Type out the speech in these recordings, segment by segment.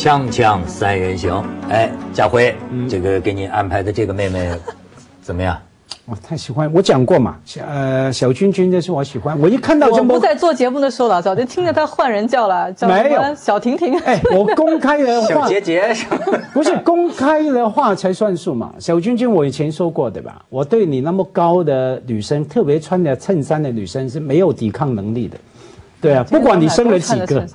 锵锵三人行，哎，家辉，这个给你安排的这个妹妹 怎么样？我太喜欢，我讲过嘛，小呃小君君这是我喜欢，我一看到我这么不在做节目的时候了，早就听着他换人叫了，叫没有小婷婷。哎，我公开的话 小杰杰？不是公开的话才算数嘛。小君君，我以前说过对吧？我对你那么高的女生，特别穿着衬衫的女生是没有抵抗能力的。对啊，不管你生了几个，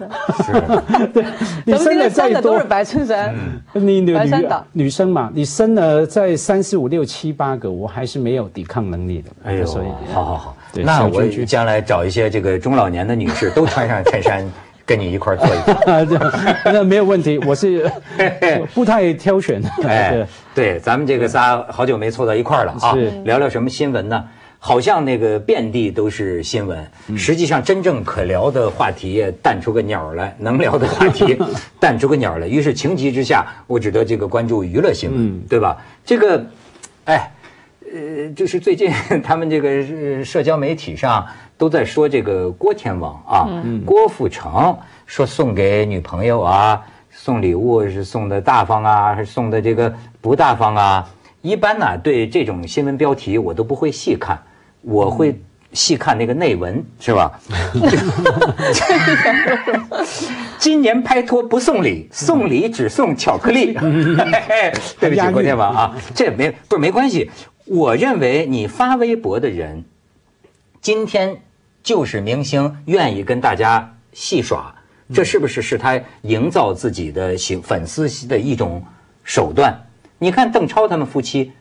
对，你生了再多都是，白衬衫，你女女女生嘛，你生了在三四五六七八个，我还是没有抵抗能力的。哎呦所以，好好好，那我将来找一些这个中老年的女士，都穿上衬衫，跟你一块儿做一个。啊，这那没有问题，我是不太挑选的。哎对，咱们这个仨好久没凑到一块儿了啊是，聊聊什么新闻呢？好像那个遍地都是新闻，实际上真正可聊的话题淡出个鸟来，能聊的话题 淡出个鸟来。于是情急之下，我只得这个关注娱乐新闻，对吧？这个，哎，呃，就是最近 他们这个呃社交媒体上都在说这个郭天王啊，郭富城说送给女朋友啊，送礼物是送的大方啊，还是送的这个不大方啊？一般呢，对这种新闻标题我都不会细看，我会细看那个内文，是吧？今年拍拖不送礼，送礼只送巧克力。对不起，郭天王啊，这没不是没关系。我认为你发微博的人，今天就是明星，愿意跟大家戏耍，这是不是是他营造自己的喜粉丝的一种手段？你看邓超他们夫妻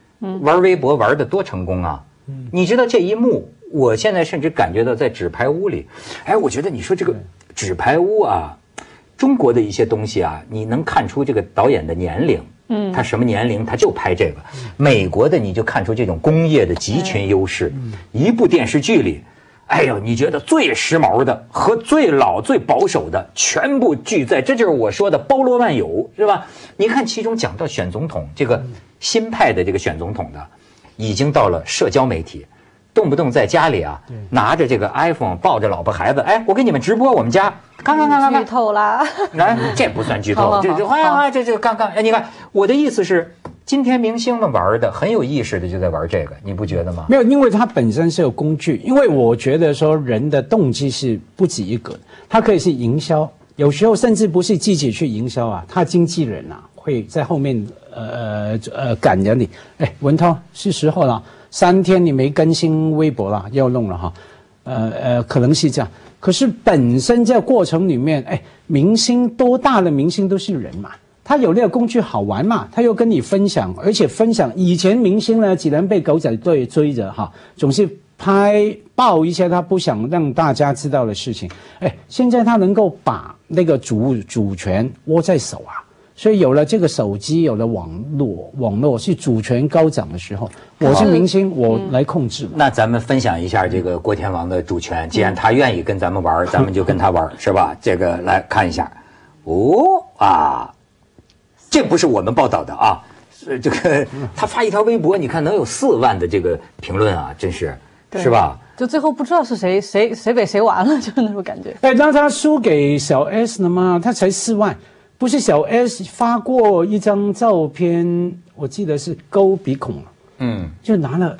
玩微博玩的多成功啊！你知道这一幕，我现在甚至感觉到在纸牌屋里，哎，我觉得你说这个纸牌屋啊，中国的一些东西啊，你能看出这个导演的年龄，嗯，他什么年龄他就拍这个。美国的你就看出这种工业的集群优势，一部电视剧里。哎呦，你觉得最时髦的和最老、最保守的全部聚在，这就是我说的包罗万有，是吧？你看其中讲到选总统这个新派的这个选总统的，已经到了社交媒体，动不动在家里啊拿着这个 iPhone 抱着老婆孩子，哎，我给你们直播我们家，看看看看剧看，透啦！来，这不算剧透，这这好哎，这这刚刚哎，你看我的意思是，今天明星们玩的很有意识的就在玩这个，你不觉得吗？没有，因为它本身是有工具。因为我觉得说人的动机是不止一个，它可以是营销，有时候甚至不是自己去营销啊，他经纪人啊会在后面呃呃呃赶着你。哎，文涛是时候了，三天你没更新微博了，要弄了哈。呃呃，可能是这样。可是本身在过程里面，哎，明星多大的明星都是人嘛。他有那个工具好玩嘛，他又跟你分享，而且分享以前明星呢，只能被狗仔队追着哈，总是拍爆一些他不想让大家知道的事情。哎，现在他能够把那个主主权握在手啊，所以有了这个手机，有了网络，网络是主权高涨的时候，我是明星，我来控制嘛。那咱们分享一下这个郭天王的主权，既然他愿意跟咱们玩，咱们就跟他玩，是吧？这个来看一下，哦啊，这不是我们报道的啊，是这个他发一条微博，你看能有四万的这个评论啊，真是对是吧？就最后不知道是谁谁谁被谁完了，就是那种感觉。哎，让他输给小 S 了吗？他才四万，不是小 S 发过一张照片，我记得是勾鼻孔了，嗯，就拿了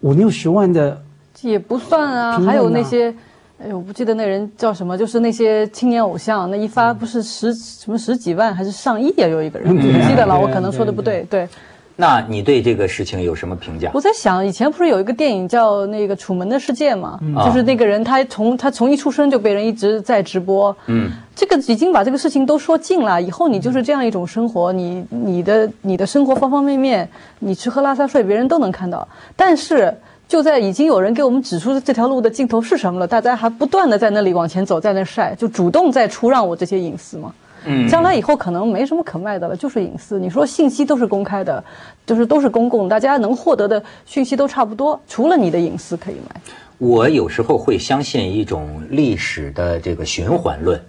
五六十万的，也不算啊，啊还有那些，哎，我不记得那人叫什么，就是那些青年偶像，那一发不是十什么十几万还是上亿啊？有一个人，不记得了，啊我可能说的不对，对。那你对这个事情有什么评价？我在想，以前不是有一个电影叫那个《楚门的世界》嘛，就是那个人他从他从一出生就被人一直在直播，嗯，这个已经把这个事情都说尽了，以后你就是这样一种生活，你你的你的生活方方面面，你吃喝拉撒睡别人都能看到，但是。就在已经有人给我们指出这条路的尽头是什么了，大家还不断的在那里往前走，在那晒，就主动在出让我这些隐私嘛。嗯将来以后可能没什么可卖的了，就是隐私。你说信息都是公开的，就是都是公共，大家能获得的讯息都差不多，除了你的隐私可以卖。我有时候会相信一种历史的这个循环论，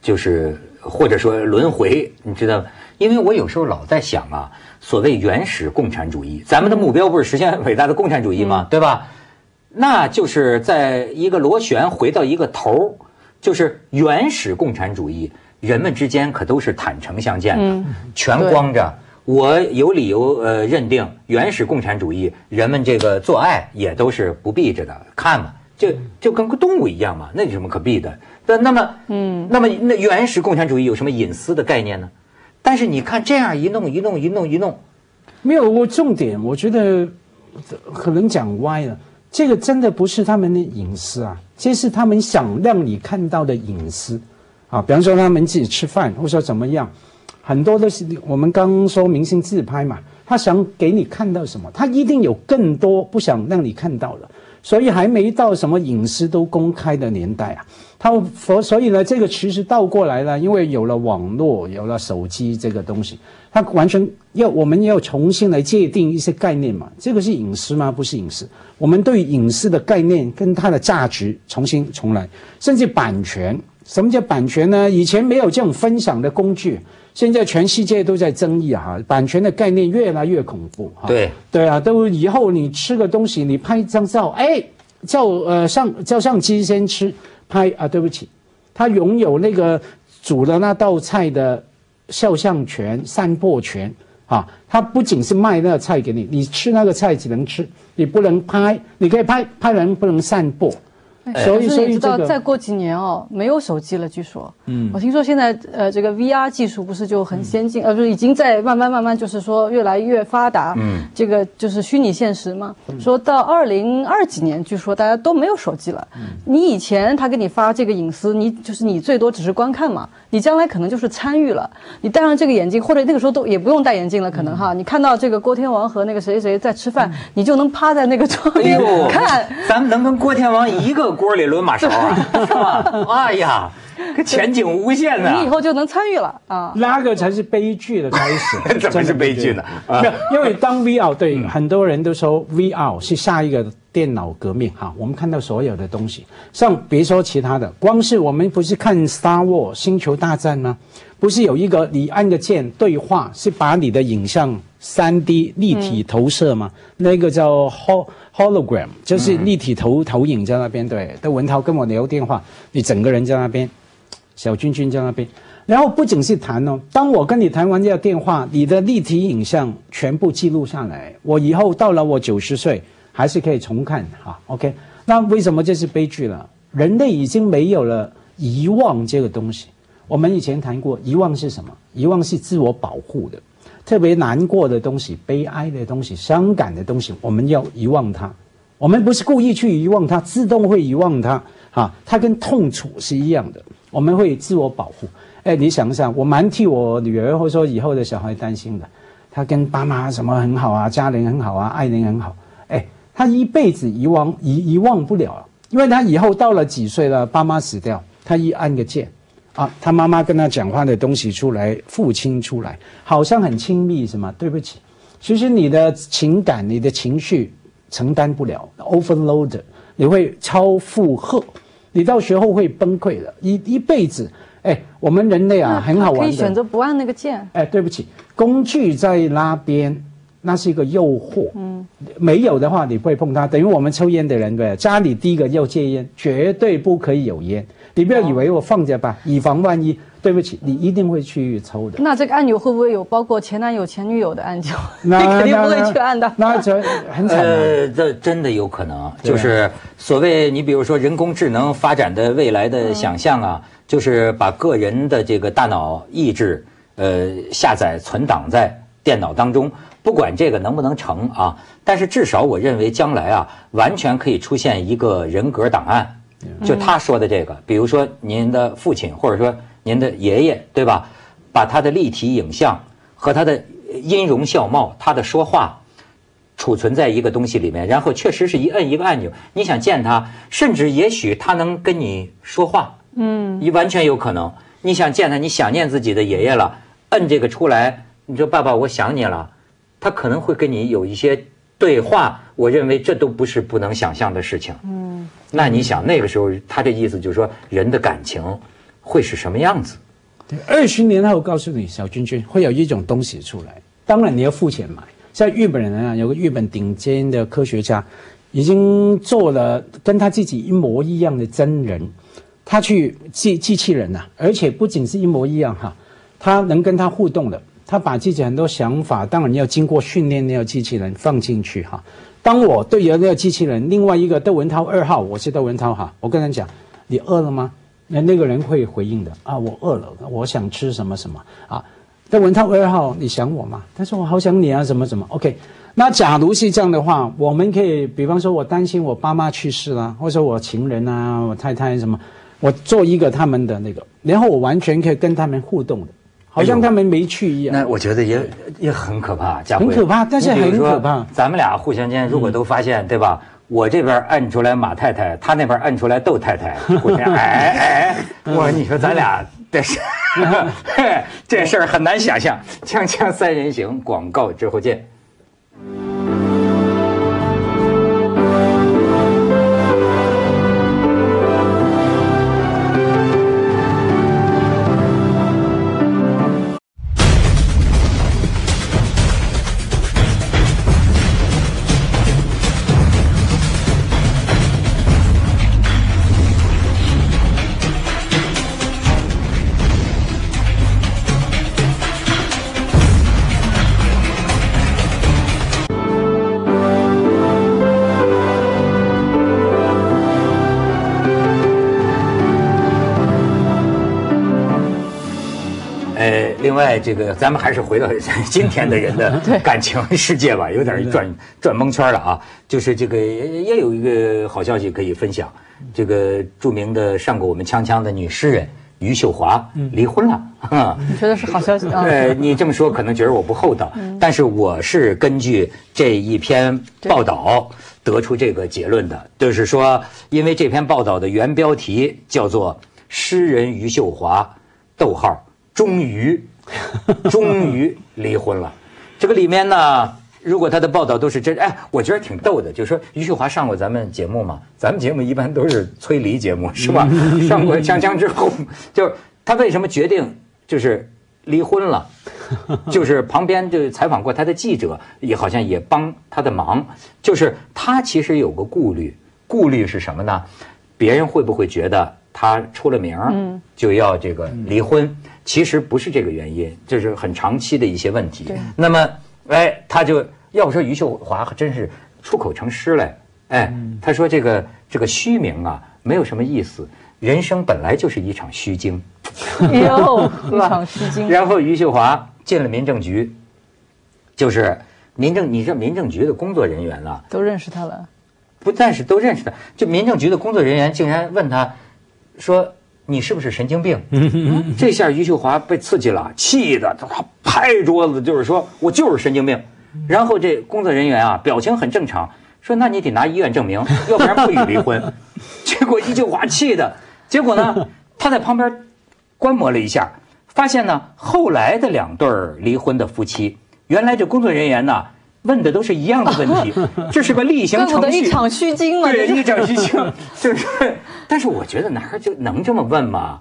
就是或者说轮回，你知道吗？因为我有时候老在想啊，所谓原始共产主义，咱们的目标不是实现伟大的共产主义吗？对吧？那就是在一个螺旋回到一个头儿，就是原始共产主义，人们之间可都是坦诚相见的，全光着。我有理由呃认定，原始共产主义人们这个做爱也都是不避着的，看嘛，就就跟个动物一样嘛，那有什么可避的？那那么，嗯，那么那原始共产主义有什么隐私的概念呢？但是你看这样一弄一弄一弄一弄，没有我重点，我觉得可能讲歪了。这个真的不是他们的隐私啊，这是他们想让你看到的隐私啊。比方说他们自己吃饭，或者说怎么样。很多都是我们刚说明星自拍嘛，他想给你看到什么，他一定有更多不想让你看到的，所以还没到什么隐私都公开的年代啊。他所所以呢，这个其实倒过来了，因为有了网络，有了手机这个东西，他完全要我们要重新来界定一些概念嘛。这个是隐私吗？不是隐私。我们对隐私的概念跟它的价值重新重来，甚至版权。什么叫版权呢？以前没有这种分享的工具。现在全世界都在争议哈，版权的概念越来越恐怖哈。对对啊，都以后你吃个东西，你拍一张照，哎，叫呃相叫相机先吃拍啊，对不起，他拥有那个煮的那道菜的肖像权、散播权啊。他不仅是卖那个菜给你，你吃那个菜只能吃，你不能拍，你可以拍拍人，不能散播。所以，所以你知道，再过几年哦，没有手机了。据说，嗯，我听说现在呃，这个 VR 技术不是就很先进，呃，不是已经在慢慢慢慢，就是说越来越发达。嗯，这个就是虚拟现实嘛。说到二零二几年，据说大家都没有手机了。嗯，你以前他给你发这个隐私，你就是你最多只是观看嘛。你将来可能就是参与了。你戴上这个眼镜，或者那个时候都也不用戴眼镜了，可能哈。你看到这个郭天王和那个谁谁在吃饭，你就能趴在那个窗边看。咱们能跟郭天王一个锅里抡马勺啊？是吧？哎呀，这前景无限呢。你以后就能参与了啊。那个才是悲剧的开始。怎么是悲剧呢？因为当 VR 对很多人都说 VR 是下一个。电脑革命哈，我们看到所有的东西，像别说其他的，光是我们不是看《Star Wars》星球大战吗？不是有一个你按个键对话，是把你的影像三 D 立体投射嘛？那个叫 hol hologram，就是立体投投影在那边。对，邓文涛跟我聊电话，你整个人在那边，小君君在那边。然后不仅是谈哦，当我跟你谈完这个电话，你的立体影像全部记录下来，我以后到了我九十岁。还是可以重看哈，OK？那为什么这是悲剧了？人类已经没有了遗忘这个东西。我们以前谈过，遗忘是什么？遗忘是自我保护的，特别难过的东西、悲哀的东西、伤感的东西，我们要遗忘它。我们不是故意去遗忘它，自动会遗忘它。哈，它跟痛楚是一样的，我们会自我保护。哎，你想一想，我蛮替我女儿或者说以后的小孩担心的。他跟爸妈什么很好啊，家人很好啊，爱人很好。哎他一辈子遗忘遗遗忘不了，因为他以后到了几岁了，爸妈死掉，他一按个键，啊，他妈妈跟他讲话的东西出来，父亲出来，好像很亲密，什么？对不起，其实你的情感、你的情绪承担不了，overload，你会超负荷，你到时候会崩溃的，一一辈子。哎，我们人类啊，很好玩的，可以选择不按那个键。哎，对不起，工具在那边。那是一个诱惑，嗯，没有的话你不会碰它。等于我们抽烟的人对，家里第一个要戒烟，绝对不可以有烟。你不要以为我放着吧，以防万一。对不起，你一定会去抽的。那这个按钮会不会有包括前男友、前女友的按钮？你 肯定不会去按的。那这很惨。呃，这真的有可能，就是所谓你比如说人工智能发展的未来的想象啊，就是把个人的这个大脑意志，呃，下载存档在电脑当中。不管这个能不能成啊，但是至少我认为将来啊，完全可以出现一个人格档案，就他说的这个，比如说您的父亲或者说您的爷爷，对吧？把他的立体影像和他的音容笑貌、他的说话储存在一个东西里面，然后确实是一摁一个按钮，你想见他，甚至也许他能跟你说话，嗯，你完全有可能。你想见他，你想念自己的爷爷了，摁这个出来，你说爸爸，我想你了。他可能会跟你有一些对话，我认为这都不是不能想象的事情。嗯，那你想那个时候，他这意思就是说，人的感情会是什么样子？二十年后告诉你，小君君会有一种东西出来，当然你要付钱买。像日本人啊，有个日本顶尖的科学家，已经做了跟他自己一模一样的真人。他去机机器人呐、而且不仅是一模一样哈，他能跟他互动的，他把自己很多想法，当然要经过训练那个机器人放进去哈。当我对着那个机器人，另外一个窦文涛二号，我是窦文涛哈，我跟他讲，你饿了吗？那那个人会回应的啊，我饿了，我想吃什么什么啊。窦文涛二号，你想我吗？他说我好想你啊，什么什么。OK，那假如是这样的话，我们可以，比方说我担心我爸妈去世了，或者我情人啊，我太太什么，我做一个他们的那个，然后我完全可以跟他们互动的，好像他们没去一样。那我觉得也也很可怕，很可怕但是很可怕咱们俩互相间如果都发现，对吧？我这边摁出来马太太，他那边摁出来窦太太，互相哎哎，我你说咱俩这事 这事儿很难想象。锵锵三人行，广告之后见。另外这个咱们还是回到今天的人的 感情世界吧，有点转转蒙圈了啊。就是这个也也有一个好消息可以分享，这个著名的上过我们锵锵的女诗人余秀华离婚了啊。你觉得是好消息啊？呃，你这么说可能觉得我不厚道，但是我是根据这一篇报道得出这个结论的，就是说，因为这篇报道的原标题叫做“诗人余秀华，逗号，终于，终于离婚了”。这个里面呢，如果他的报道都是真，哎，我觉得挺逗的。就是说，余秀华上过咱们节目吗？咱们节目一般都是催离节目，是吧？上过锵锵之后，就是他为什么决定就是离婚了？就是旁边就采访过他的记者，也好像也帮他的忙。就是他其实有个顾虑，顾虑是什么呢？别人会不会觉得他出了名儿就要这个离婚？其实不是这个原因，这是很长期的一些问题。那么，哎，他就要不说余秀华真是出口成诗来，哎，他说这个这个虚名啊，没有什么意思，人生本来就是一场虚惊。哟，一场虚惊。然后余秀华进了民政局，就是民政，你这民政局的工作人员啊，都认识他了，不但是都认识他，就民政局的工作人员竟然问他，说你是不是神经病？这下余秀华被刺激了，气的他拍桌子，就是说我就是神经病。然后这工作人员啊，表情很正常，说那你得拿医院证明，要不然不予离婚。结果余秀华气的，结果呢，他在旁边观摩了一下，发现呢，后来的两对离婚的夫妻，原来这工作人员呢问的都是一样的问题，这是个例行程序。得一场虚惊嘛。对，一场虚惊，就是。但是我觉得男孩就能这么问吗？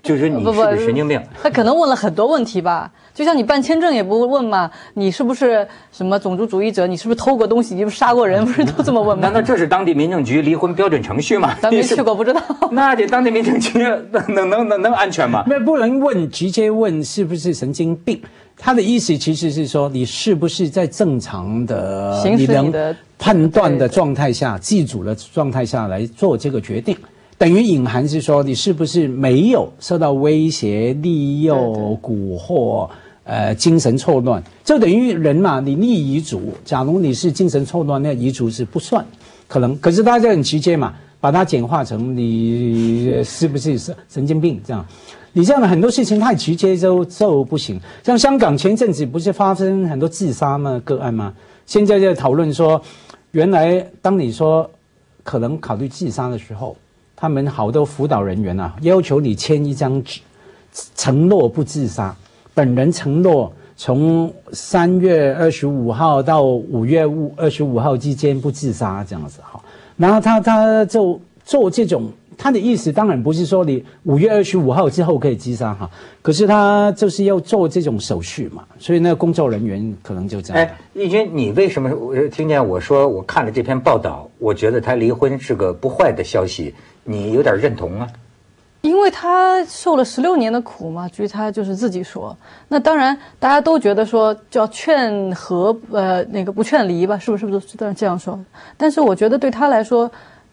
就是你是不是神经病？他可能问了很多问题吧，就像你办签证也不问嘛，你是不是什么种族主义者？你是不是偷过东西？你是不是杀过人？不是都这么问吗难？道这是当地民政局离婚标准程序吗？咱没 去过，不知道。那这当地民政局能能能能能安全吗？那不能问直接问是不是神经病，他的意思其实是说你是不是在正常的你能判断的对状态下、自主的状态下来做这个决定，等于隐含是说你是不是没有受到威胁、利诱、蛊惑。呃，精神错乱，就等于人嘛，你立遗嘱，假如你是精神错乱，那遗嘱是不算，可能。可是大家很直接嘛，把它简化成你是不是神神经病这样。你这样的很多事情太直接就就不行。像香港前阵子不是发生很多自杀吗个案吗？现在在讨论说，原来当你说可能考虑自杀的时候，他们好多辅导人员啊，要求你签一张纸，承诺不自杀，本人承诺从三月二十五号到五月五二十五号之间不自杀这样子哈。然后他他就做这种，他的意思当然不是说你五月二十五号之后可以自杀哈，可是他就是要做这种手续嘛，所以那个工作人员可能就这样。哎，义军，你为什么我听见我说我看了这篇报道，我觉得他离婚是个不坏的消息，你有点认同啊？因为他受了十六年的苦嘛，据他就是自己说。那当然，大家都觉得说叫劝和，呃，那个不劝离吧，是不是？是不是这样说？但是我觉得对他来说，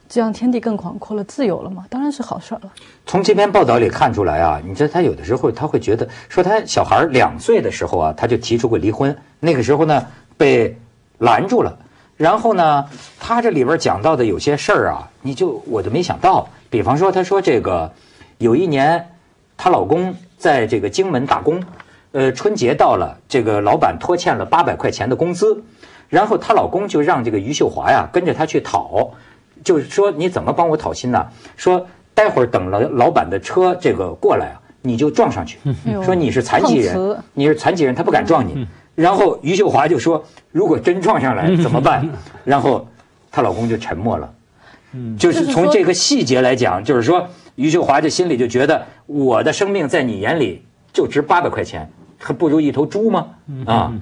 这样天地更广阔了，自由了嘛，当然是好事了。从这篇报道里看出来啊，你知道他有的时候他会觉得，说他小孩两岁的时候啊，他就提出过离婚，那个时候呢被拦住了。然后呢，他这里边讲到的有些事儿啊，你就我都没想到。比方说，他说这个。有一年，她老公在这个荆门打工，呃，春节到了，这个老板拖欠了八百块钱的工资，然后她老公就让这个于秀华呀跟着他去讨，就是说你怎么帮我讨薪呢？说待会儿等老老板的车这个过来啊，你就撞上去，说你是残疾人，你是残疾人，他不敢撞你。然后于秀华就说，如果真撞上来怎么办？然后她老公就沉默了，就是从这个细节来讲，就是说。余秀华这心里就觉得，我的生命在你眼里就值八百块钱，还不如一头猪吗？啊，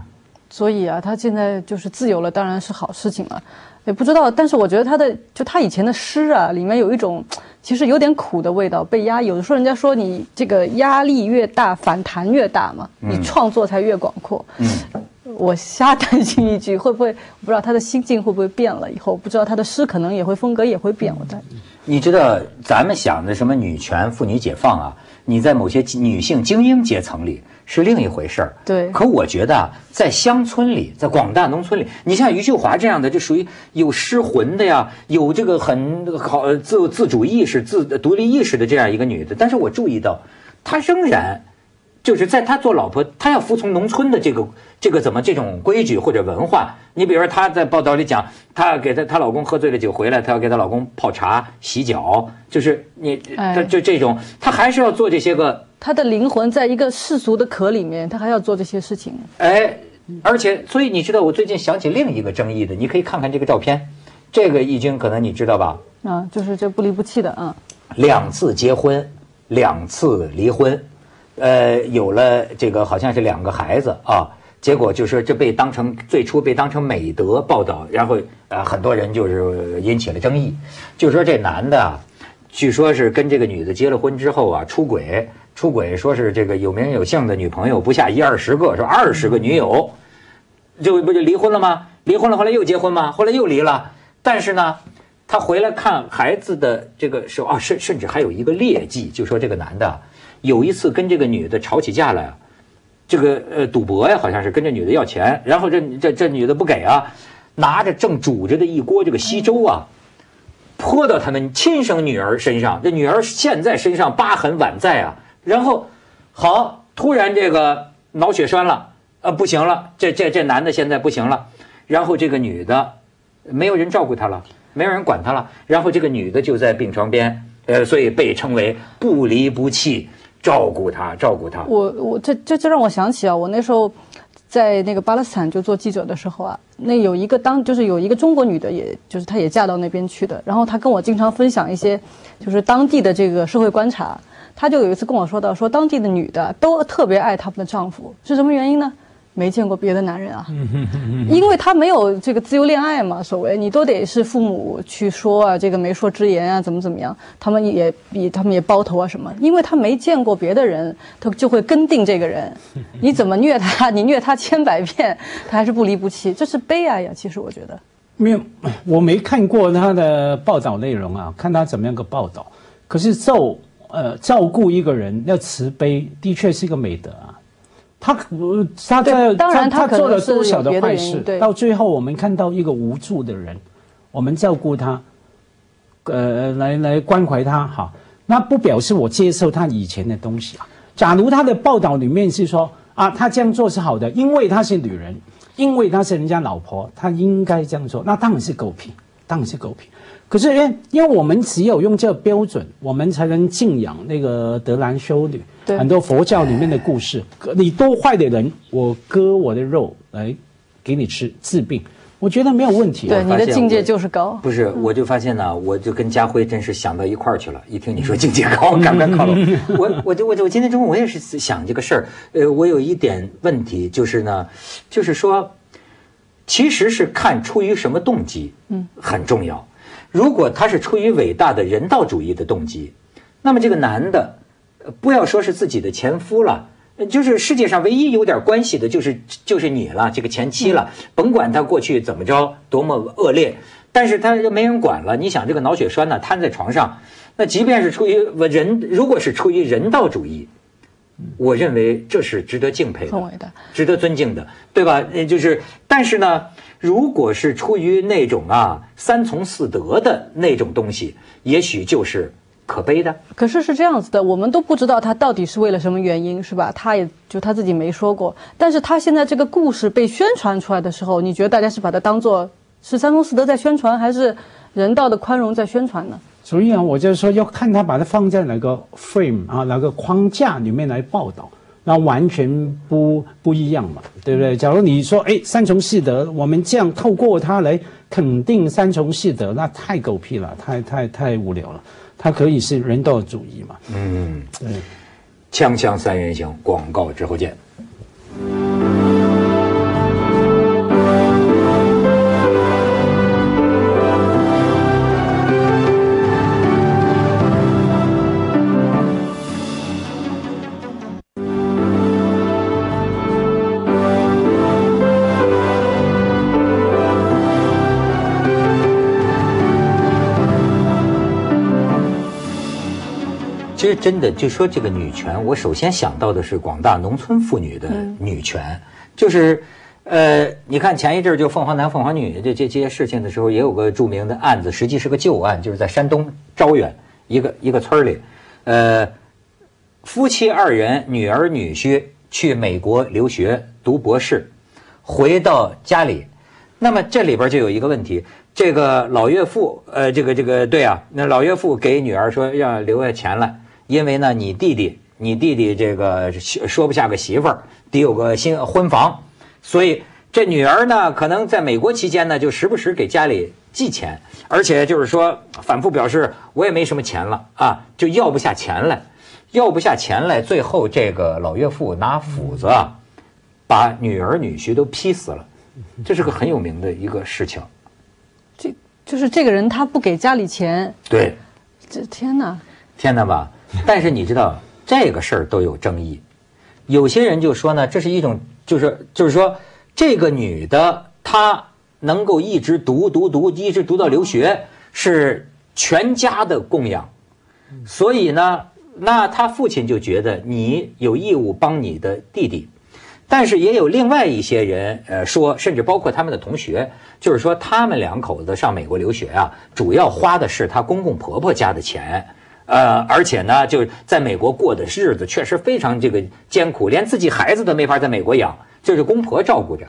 所以啊，他现在就是自由了，当然是好事情了。也不知道，但是我觉得他的就他以前的诗啊，里面有一种其实有点苦的味道，被压。有的时候人家说你这个压力越大，反弹越大嘛，你创作才越广阔。嗯，我瞎担心一句，会不会不知道他的心境会不会变了？以后不知道他的诗可能也会风格也会变。我担心。你知道咱们想的什么女权、妇女解放啊？你在某些女性精英阶层里是另一回事儿。对。可我觉得啊，在乡村里，在广大农村里，你像余秀华这样的，就属于有诗魂的呀，有这个很好自自主意识、自独立意识的这样一个女的。但是我注意到，她仍然。就是在他做老婆，他要服从农村的这个这个怎么这种规矩或者文化。你比如说，她在报道里讲，她给她她老公喝醉了酒回来，她要给她老公泡茶、洗脚，就是你，她就这种，她还是要做这些个。她的灵魂在一个世俗的壳里面，她还要做这些事情。哎，而且，所以你知道，我最近想起另一个争议的，你可以看看这个照片，这个易经可能你知道吧？啊，就是这不离不弃的，啊。两次结婚，两次离婚。呃，有了这个好像是两个孩子啊，结果就是这被当成最初被当成美德报道，然后呃很多人就是引起了争议，就说这男的，据说是跟这个女的结了婚之后啊出轨，出轨说是这个有名有姓的女朋友不下一二十个，说二十个女友，就不就离婚了吗？离婚了后来又结婚吗？后来又离了，但是呢，他回来看孩子的这个时候啊，甚甚至还有一个劣迹，就说这个男的。有一次跟这个女的吵起架来，这个呃赌博呀，好像是跟这女的要钱，然后这这这女的不给啊，拿着正煮着的一锅这个稀粥啊，泼到他们亲生女儿身上，这女儿现在身上疤痕宛在啊，然后好突然这个脑血栓了，呃不行了，这这这男的现在不行了，然后这个女的没有人照顾她了，没有人管她了，然后这个女的就在病床边，呃，所以被称为不离不弃。照顾他，照顾他。我我这这这让我想起啊，我那时候在那个巴勒斯坦就做记者的时候啊，那有一个当就是有一个中国女的，也就是她也嫁到那边去的，然后她跟我经常分享一些就是当地的这个社会观察。她就有一次跟我说到，说当地的女的都特别爱他们的丈夫，是什么原因呢？没见过别的男人啊，因为他没有这个自由恋爱嘛，所谓你都得是父母去说啊，这个媒妁之言啊，怎么怎么样，他们也比他们也包头啊什么，因为他没见过别的人，他就会跟定这个人，你怎么虐他，你虐他千百遍，他还是不离不弃，这是悲哀呀。其实我觉得，没有，我没看过他的报道内容啊，看他怎么样个报道，可是照呃照顾一个人要慈悲，的确是一个美德啊。他他在他他做了多少的坏事？到最后我们看到一个无助的人，我们照顾他，呃，来来关怀他，哈，那不表示我接受他以前的东西啊。假如他的报道里面是说啊，他这样做是好的，因为他是女人，因为他是人家老婆，他应该这样做，那当然是狗屁，当然是狗屁。可是，因为因为我们只有用这个标准，我们才能敬仰那个德兰修女。很多佛教里面的故事，你多坏的人，我割我的肉来给你吃治病，我觉得没有问题。对，你的境界就是高。不是，我就发现呢，我就跟家辉真是想到一块儿去了。一听你说境界高，赶快靠拢。我，我就，我就，我今天中午我也是想这个事儿。呃，我有一点问题，就是呢，就是说，其实是看出于什么动机，嗯，很重要。如果他是出于伟大的人道主义的动机，那么这个男的，不要说是自己的前夫了，就是世界上唯一有点关系的，就是就是你了，这个前妻了。甭管他过去怎么着，多么恶劣，但是他就没人管了。你想这个脑血栓呢，瘫在床上，那即便是出于人，如果是出于人道主义。我认为这是值得敬佩的，值得尊敬的，对吧？就是，但是呢，如果是出于那种啊三从四德的那种东西，也许就是可悲的。可是是这样子的，我们都不知道他到底是为了什么原因，是吧？他也就他自己没说过。但是他现在这个故事被宣传出来的时候，你觉得大家是把它当做是三从四德在宣传，还是人道的宽容在宣传呢？所以啊，我就是说要看他把它放在哪个 frame 啊，哪个框架里面来报道，那完全不不一样嘛，对不对？假如你说哎，三从四德，我们这样透过它来肯定三从四德，那太狗屁了，太太太无聊了。它可以是人道主义嘛？嗯，对。锵锵三人行，广告之后见。真的就说这个女权，我首先想到的是广大农村妇女的女权，就是，呃，你看前一阵就凤凰男、凤凰女这这这些事情的时候，也有个著名的案子，实际是个旧案，就是在山东招远一个一个村里，呃，夫妻二人女儿女婿去美国留学读博士，回到家里，那么这里边就有一个问题。这个老岳父，呃，这个这个对啊，那老岳父给女儿说要留下钱来。因为呢，你弟弟，你弟弟这个说不下个媳妇儿，得有个新婚房，所以这女儿呢，可能在美国期间呢，就时不时给家里寄钱，而且就是说反复表示我也没什么钱了啊，就要不下钱来，要不下钱来，最后这个老岳父拿斧子把女儿女婿都劈死了，这是个很有名的一个事情。这就是这个人他不给家里钱，对，这天哪，天哪吧。但是你知道这个事儿都有争议，有些人就说呢，这是一种就是就是说这个女的她能够一直读读读一直读到留学是全家的供养，所以呢，那他父亲就觉得你有义务帮你的弟弟，但是也有另外一些人呃说，甚至包括他们的同学，就是说他们两口子上美国留学啊，主要花的是他公公婆婆家的钱。呃，而且呢，就在美国过的日子确实非常这个艰苦，连自己孩子都没法在美国养，就是公婆照顾着。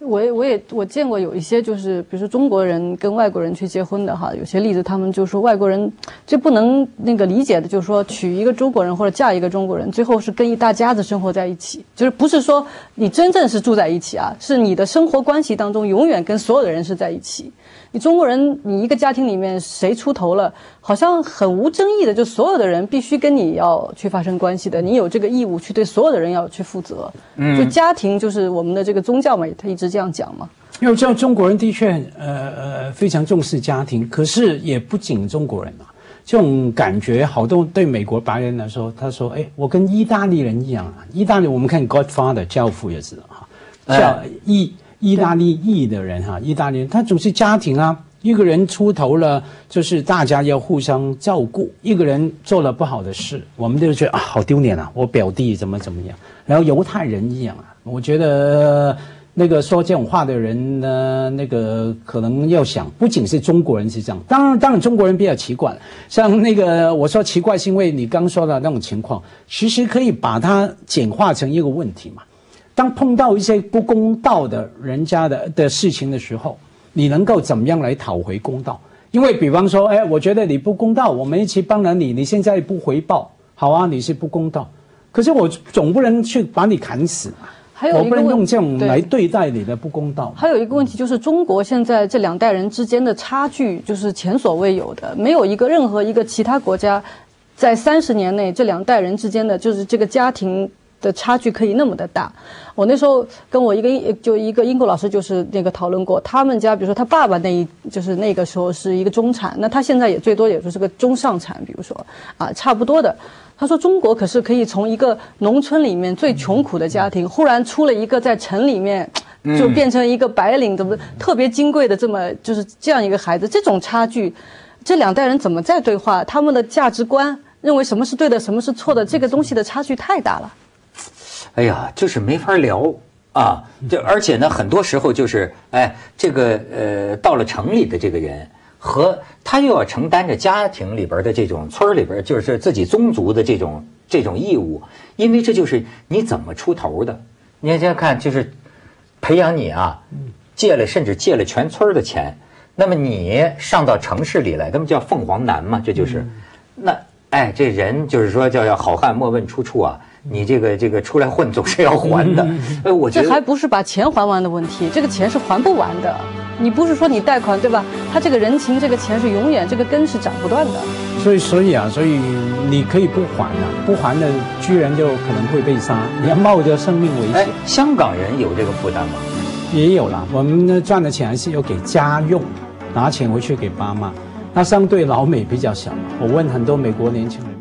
我也我也我见过有一些就是比如说中国人跟外国人去结婚的哈，有些例子他们就说外国人最不能那个理解的就是说娶一个中国人或者嫁一个中国人，最后是跟一大家子生活在一起，就是不是说你真正是住在一起啊，是你的生活关系当中永远跟所有的人是在一起。你中国人，你一个家庭里面谁出头了，好像很无争议的，就所有的人必须跟你要去发生关系的，你有这个义务去对所有的人要去负责。嗯，就家庭就是我们的这个宗教嘛，他一直这样讲嘛。因为像中国人的确呃呃非常重视家庭，可是也不仅中国人啊，这种感觉好多对美国白人来说，他说哎，我跟意大利人一样啊，意大利我们看《Godfather》教父也知道哈，叫意。意大利裔的人哈，意大利人他总是家庭啊，一个人出头了，就是大家要互相照顾。一个人做了不好的事，我们就觉得啊，好丢脸啊！我表弟怎么怎么样？然后犹太人一样啊，我觉得那个说这种话的人呢，那个可能要想，不仅是中国人是这样，当然，当然中国人比较奇怪。像那个我说奇怪，是因为你刚说的那种情况，其实可以把它简化成一个问题嘛。当碰到一些不公道的人家的的事情的时候，你能够怎么样来讨回公道？因为比方说，哎，我觉得你不公道，我们一起帮了你，你现在不回报，好啊，你是不公道。可是我总不能去把你砍死，还有我不能用这种来对待你的不公道。还有一个问题就是，中国现在这两代人之间的差距就是前所未有的，没有一个任何一个其他国家，在三十年内这两代人之间的就是这个家庭。的差距可以那么的大。我那时候跟我一个就一个英国老师就是那个讨论过，他们家比如说他爸爸那一就是那个时候是一个中产，那他现在也最多也就是个中上产，比如说啊差不多的。他说中国可是可以从一个农村里面最穷苦的家庭，忽然出了一个在城里面就变成一个白领，怎么特别金贵的这么就是这样一个孩子，这种差距，这两代人怎么在对话？他们的价值观认为什么是对的，什么是错的，这个东西的差距太大了。哎呀，就是没法聊啊！就而且呢，很多时候就是，哎，这个呃，到了城里的这个人，和他又要承担着家庭里边的这种村里边，就是自己宗族的这种这种义务，因为这就是你怎么出头的。你现在看，就是培养你啊，借了甚至借了全村的钱，那么你上到城市里来，那么叫凤凰男嘛，这就是。那哎，这人就是说叫要好汉莫问出处啊。你这个这个出来混总是要还的，哎，我觉得这还不是把钱还完的问题，这个钱是还不完的。你不是说你贷款对吧？他这个人情这个钱是永远这个根是斩不断的。所以所以啊，所以你可以不还啊，不还的居然就可能会被杀，你要冒着生命危险。香港人有这个负担吗？也有啦，我们呢赚的钱还是要给家用，拿钱回去给爸妈。那相对老美比较小嘛。我问很多美国年轻人。